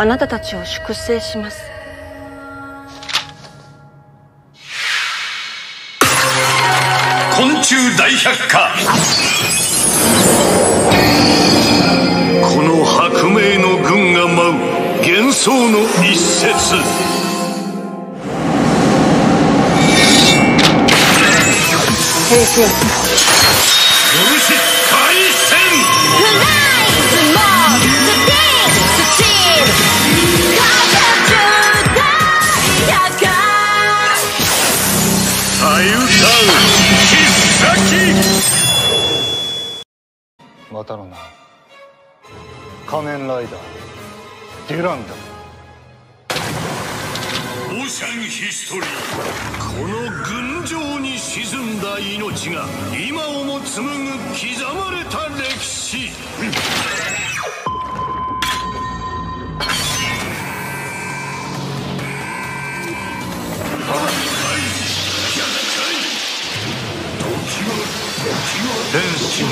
あなたたちを粛清します。昆虫大百科。この白明の軍が舞う幻想の一節。平成またの名。仮面ライダーデュランだオーシャンヒストリー。この群青に沈んだ命が今をも紡ぐ刻まれた歴史。変身